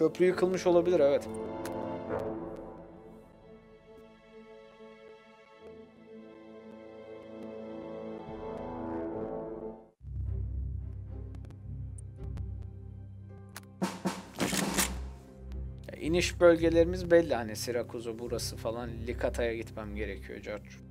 Köprü yıkılmış olabilir evet. İniş bölgelerimiz belli hani Sirakuzo burası falan Likata'ya gitmem gerekiyor George.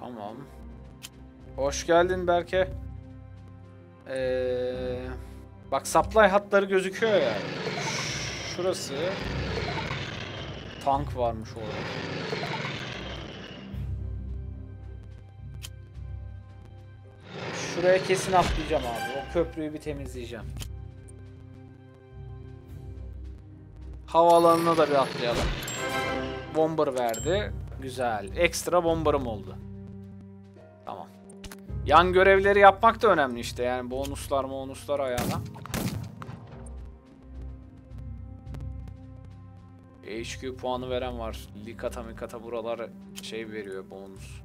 Tamam. Hoş geldin Berke. Ee, bak supply hatları gözüküyor ya. Şurası. Tank varmış orada. Şuraya kesin atlayacağım abi. O köprüyü bir temizleyeceğim. Havaalanına da bir atlayalım. Bomber verdi. Güzel. Ekstra bomberım oldu. Tamam. Yan görevleri yapmak da önemli işte. Yani bonuslar bonuslar ayağına. HQ puanı veren var. Likata mikata buralar şey veriyor bonus.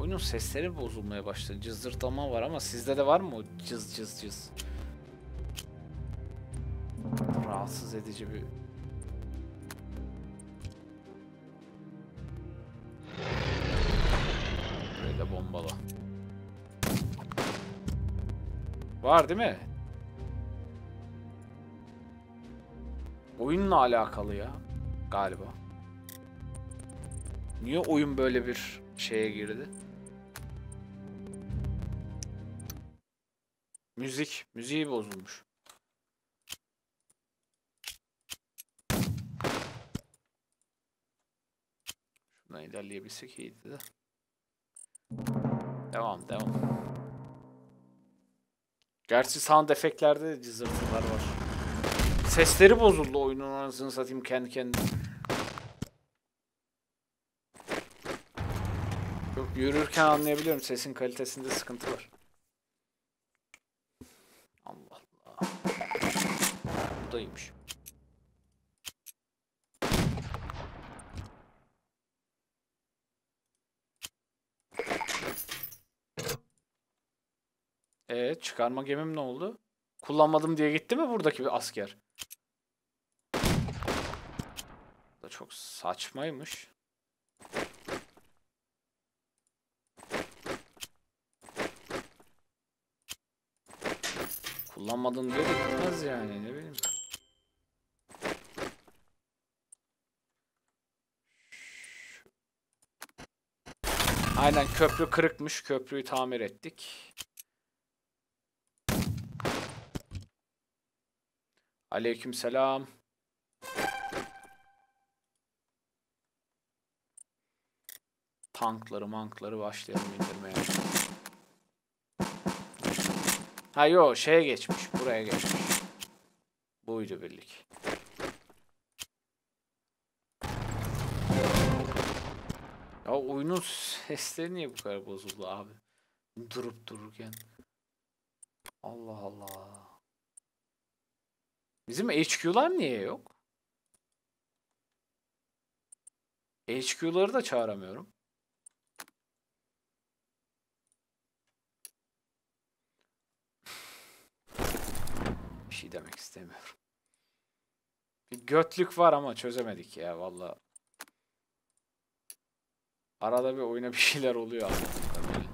Oyunun sesleri bozulmaya başladı. Cızırtama var ama sizde de var mı o cız cız cız? Rahatsız edici bir Var değil mi? Oyunla alakalı ya. Galiba. Niye oyun böyle bir şeye girdi? Müzik. Müziği bozulmuş. Şuradan ilerleyebilsek iyiydi de. Devam devam. Gerçi sound efektlerde de cızırtılar var. Sesleri bozuldu oyunun anasını satayım kendi kendine. Yok yürürken anlayabiliyorum sesin kalitesinde sıkıntı var. Allah Allah. Buradaymış. Ee, çıkarma gemim ne oldu? Kullanmadım diye gitti mi buradaki bir asker? Da çok saçmaymış. Kullanmadın diye gitmez yani ne bileyim. Aynen köprü kırıkmış. Köprüyü tamir ettik. Aleykümselam. Tankları mankları başlayalım indirmeye. Ha yo şeye geçmiş. Buraya geçmiş. Buydu birlik. Ya oyunun sesleri niye bu kadar bozuldu abi? Durup dururken. Allah Allah. Bizim HQ'lar niye yok? HQ'ları da çağıramıyorum. Bir şey demek istemiyorum. Bir götlük var ama çözemedik ya valla. Arada bir oyuna bir şeyler oluyor anladığım kadarıyla.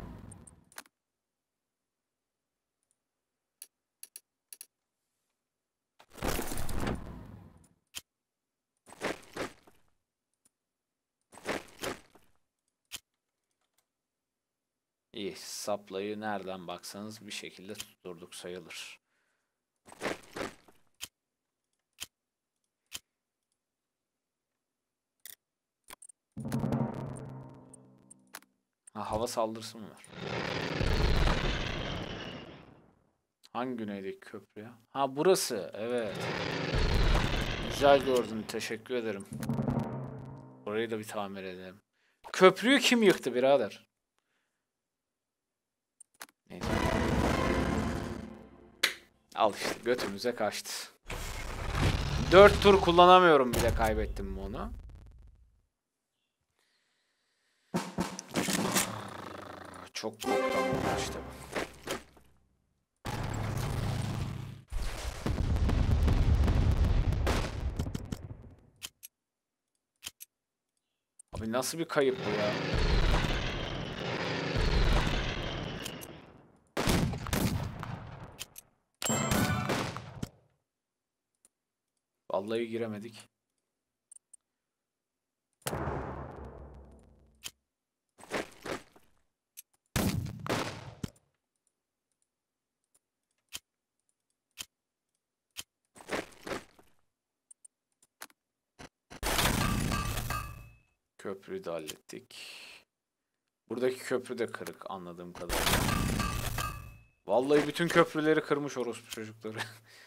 İyi. Saplayı nereden baksanız bir şekilde tutturduk sayılır. Ha, hava saldırısı mı var? Hangi güneydeki köprü ya? Ha burası. Evet. Güzel gördün. Teşekkür ederim. Orayı da bir tamir edelim. Köprüyü kim yıktı birader? Neyse. Al işte götümüze kaçtı. Dört tur kullanamıyorum bile kaybettim onu. Çok boktan işte bu. Abi nasıl bir kayıp bu ya? Vallahi giremedik. Köprüyü de hallettik. Buradaki köprü de kırık anladığım kadarıyla. Vallahi bütün köprüleri kırmış orospu çocukları.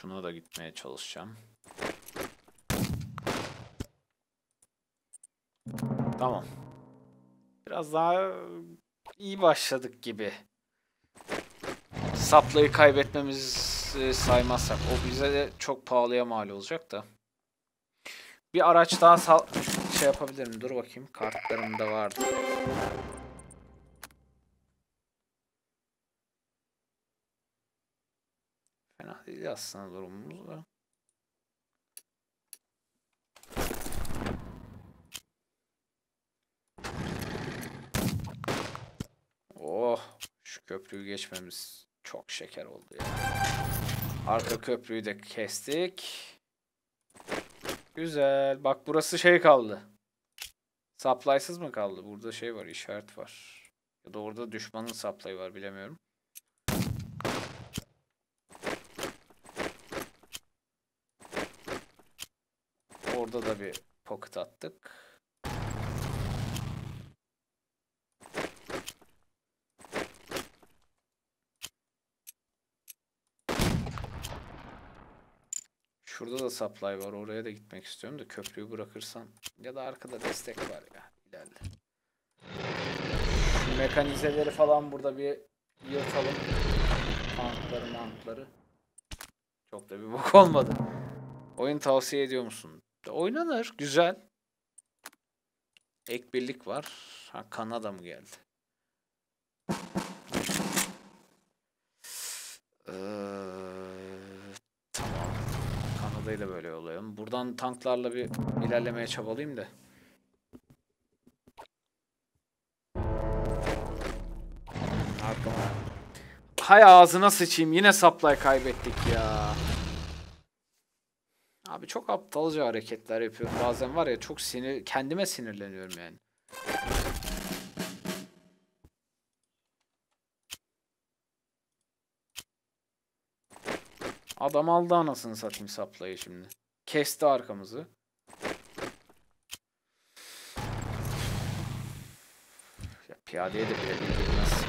Şuna da gitmeye çalışacağım. Tamam. Biraz daha iyi başladık gibi. Saplayı kaybetmemizi saymazsak. O bize de çok pahalıya mal olacak da. Bir araç daha sal şey yapabilirim. Dur bakayım. Kartlarımda vardı. Fena değil aslında durumumuz da. Oh, şu köprüyü geçmemiz çok şeker oldu ya. Arka köprüyü de kestik. Güzel. Bak burası şey kaldı. Supply'sız mı kaldı? Burada şey var, işaret var. Ya da orada düşmanın supply var bilemiyorum. Orada da bir pocket attık. Şurada da supply var. Oraya da gitmek istiyorum da köprüyü bırakırsam. Ya da arkada destek var ya. İleride. Şu mekanizeleri falan burada bir yırtalım. Tankları mankları. Çok da bir bok olmadı. Oyun tavsiye ediyor musun? Oynanır. Güzel. Ek birlik var. Ha Kanada mı geldi? Ee, tamam. Kanada'yı da böyle yollayalım. Buradan tanklarla bir ilerlemeye çabalayayım da. Hay ağzına sıçayım. Yine supply kaybettik ya. Abi çok aptalca hareketler yapıyorum. Bazen var ya çok sinir kendime sinirleniyorum yani. Adam aldı anasını satayım saplayı şimdi. Kesti arkamızı. Ya piyadeye de bile bildirmez.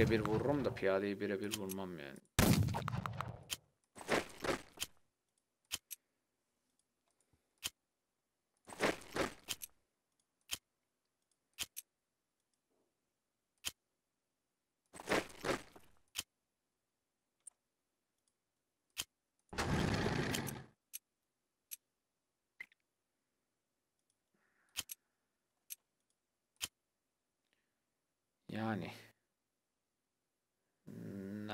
birebir vururum da piyadeyi birebir vurmam yani. Yani...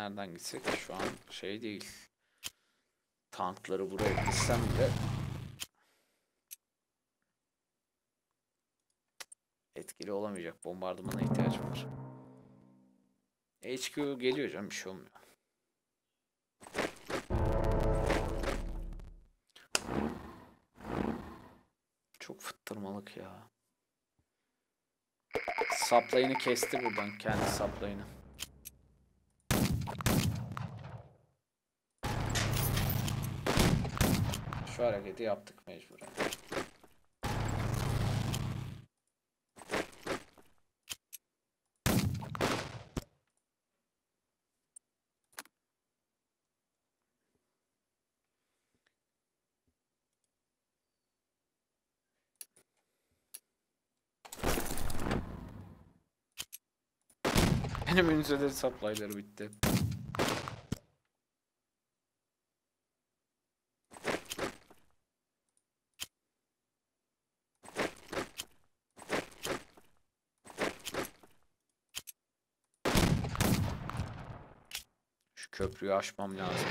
Nereden gitsek şu an şey değil. Tankları buraya gitsem bile etkili olamayacak. Bombardımana ihtiyacım var. HQ geliyor canım bir şey olmuyor. Çok fıttırmalık ya. Saplayını kesti buradan kendi saplayını. Şu hareketi yaptık mecburen. Benim ünzede supply'ları bitti. Köprüyü aşmam lazım.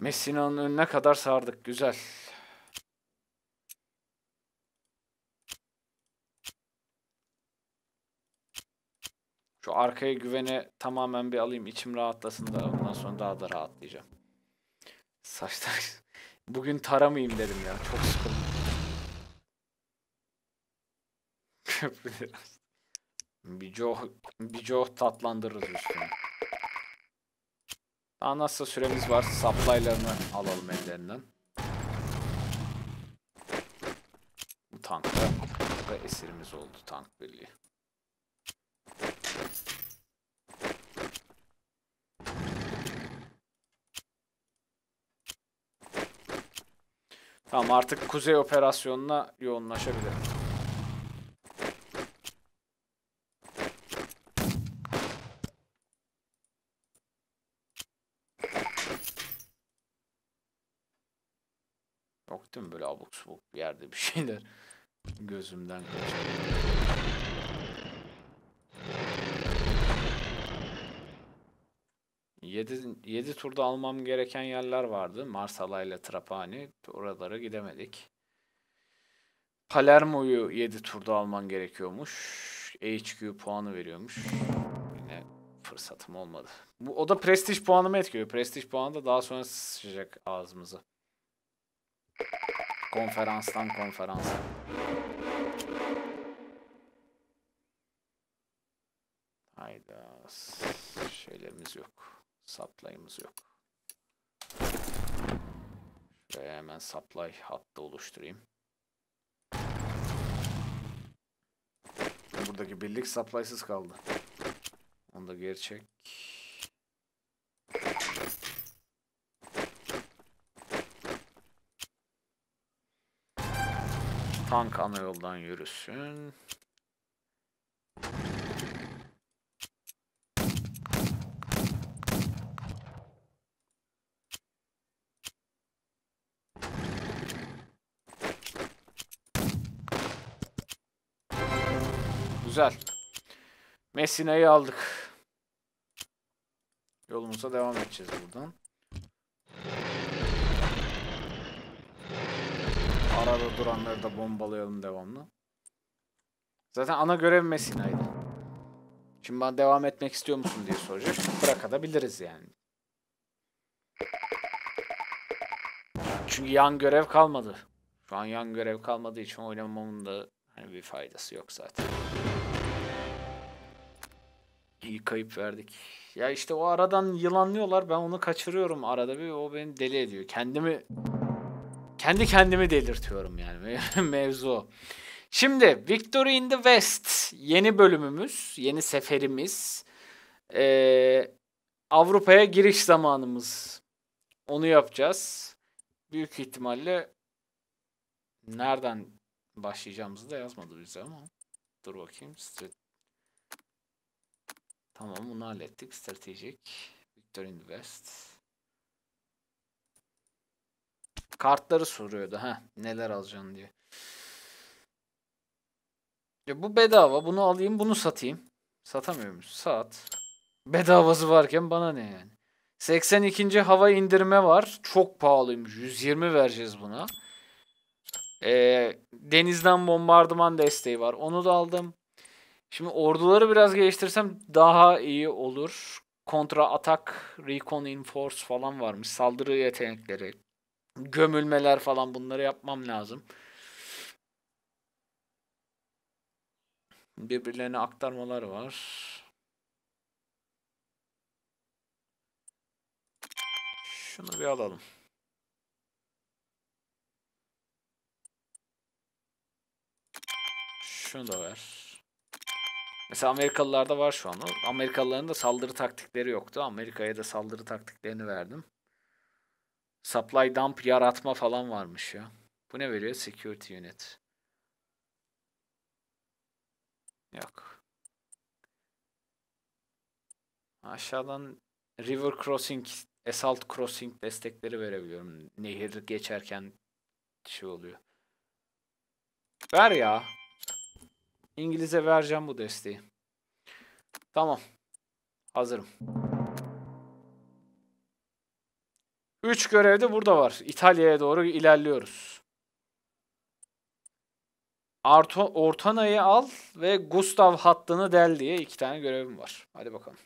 Messina'nın önüne kadar sardık. Güzel. Arkaya güvene tamamen bir alayım. içim rahatlasın da ondan sonra daha da rahatlayacağım. Saçlar... Bugün taramayayım dedim ya. Çok sıkıldım. Köprüleri. Bir joh, bir joh tatlandırırız üstüne. Daha nasıl süremiz var? Supply'larını alalım ellerinden. Bu tank da ve esirimiz oldu tank birliği. Tamam artık kuzey operasyonuna yoğunlaşabilirim. Yok değil mi böyle abuk subuk bir yerde bir şeyler gözümden kaçıyor. Yedi, yedi turda almam gereken yerler vardı. Marsala ile Trapani. Oralara gidemedik. Palermo'yu 7 turda alman gerekiyormuş. HQ puanı veriyormuş. Yine fırsatım olmadı. Bu, o da prestij puanımı etkiliyor. Prestij puanı da daha sonra sıçacak ağzımızı. Konferanstan konferansa. Hayda. Şeylerimiz yok. Supply'ımız yok. Şuraya hemen supply hattı oluşturayım. Buradaki birlik supply'sız kaldı. Onu da geri. Tank ana yoldan yürüsün. Messina'yı aldık. Yolumuza devam edeceğiz buradan. Arada duranları da bombalayalım devamlı. Zaten ana görev Messina'ydı. Şimdi bana devam etmek istiyor musun diye soracak. Bırakabiliriz yani. Çünkü yan görev kalmadı. Şu an yan görev kalmadığı için oynamamın da hani bir faydası yok zaten. İyi kayıp verdik. Ya işte o aradan yılanlıyorlar. Ben onu kaçırıyorum arada bir. O beni deli ediyor. Kendimi kendi kendimi delirtiyorum yani. Mevzu. Şimdi Victory in the West yeni bölümümüz, yeni seferimiz. Ee, Avrupa'ya giriş zamanımız. Onu yapacağız. Büyük ihtimalle nereden başlayacağımızı da yazmadı bize ama. Dur bakayım. Tamam bunu hallettik. Stratejik. Victor Invest. Kartları soruyordu. ha neler alacaksın diye. Ya bu bedava. Bunu alayım bunu satayım. Satamıyor muyuz? Sat. Bedavası varken bana ne yani? 82. hava indirme var. Çok pahalıymış. 120 vereceğiz buna. Ee, denizden bombardıman desteği var. Onu da aldım. Şimdi orduları biraz geliştirsem daha iyi olur. Kontra atak, recon enforce falan varmış. Saldırı yetenekleri, gömülmeler falan bunları yapmam lazım. Birbirlerine aktarmaları var. Şunu bir alalım. Şunu da ver. Mesela Amerikalılarda var şu an. Amerikalıların da saldırı taktikleri yoktu. Amerika'ya da saldırı taktiklerini verdim. Supply dump yaratma falan varmış ya. Bu ne veriyor? Security unit. Yok. Aşağıdan river crossing, assault crossing destekleri verebiliyorum. Nehir geçerken şey oluyor. Ver ya. İngiliz'e vereceğim bu desteği. Tamam. Hazırım. 3 görev de burada var. İtalya'ya doğru ilerliyoruz. Arto, Ortana'yı al ve Gustav hattını del diye iki tane görevim var. Hadi bakalım.